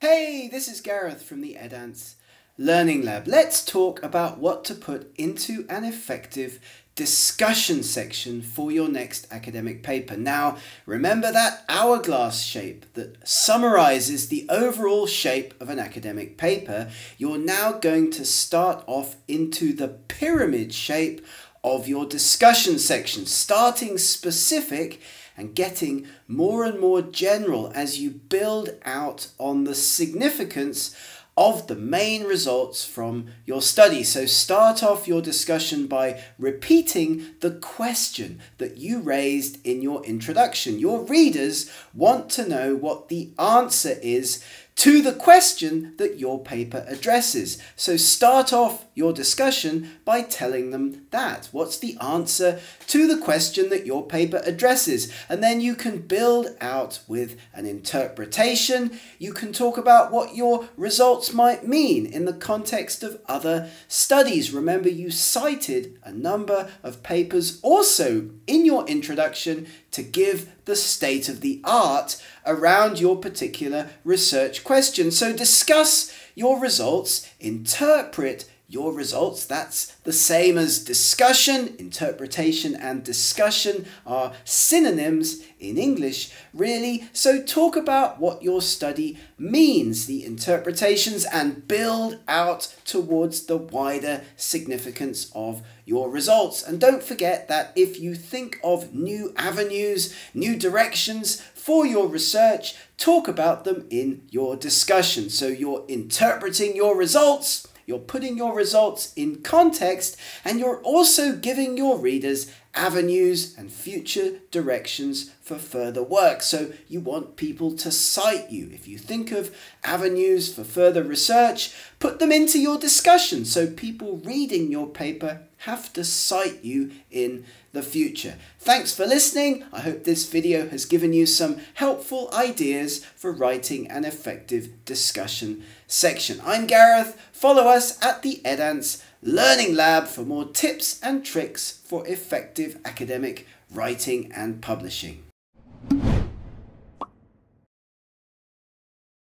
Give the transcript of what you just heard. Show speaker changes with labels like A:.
A: Hey, this is Gareth from the Edanz Learning Lab. Let's talk about what to put into an effective discussion section for your next academic paper. Now, remember that hourglass shape that summarizes the overall shape of an academic paper. You're now going to start off into the pyramid shape of your discussion section, starting specific and getting more and more general as you build out on the significance of the main results from your study. So start off your discussion by repeating the question that you raised in your introduction. Your readers want to know what the answer is to the question that your paper addresses. So start off your discussion by telling them that. What's the answer to the question that your paper addresses? And then you can build out with an interpretation. You can talk about what your results might mean in the context of other studies. Remember, you cited a number of papers also in your introduction to give the state of the art around your particular research question. So discuss your results, interpret your results. That's the same as discussion. Interpretation and discussion are synonyms in English, really. So talk about what your study means, the interpretations, and build out towards the wider significance of your results. And don't forget that if you think of new avenues, new directions for your research, talk about them in your discussion. So you're interpreting your results you're putting your results in context and you're also giving your readers avenues and future directions for further work. So you want people to cite you. If you think of avenues for further research, put them into your discussion so people reading your paper have to cite you in the future. Thanks for listening. I hope this video has given you some helpful ideas for writing an effective discussion section. I'm Gareth. Follow us at the Edanz Learning Lab for more tips and tricks for effective academic writing and publishing.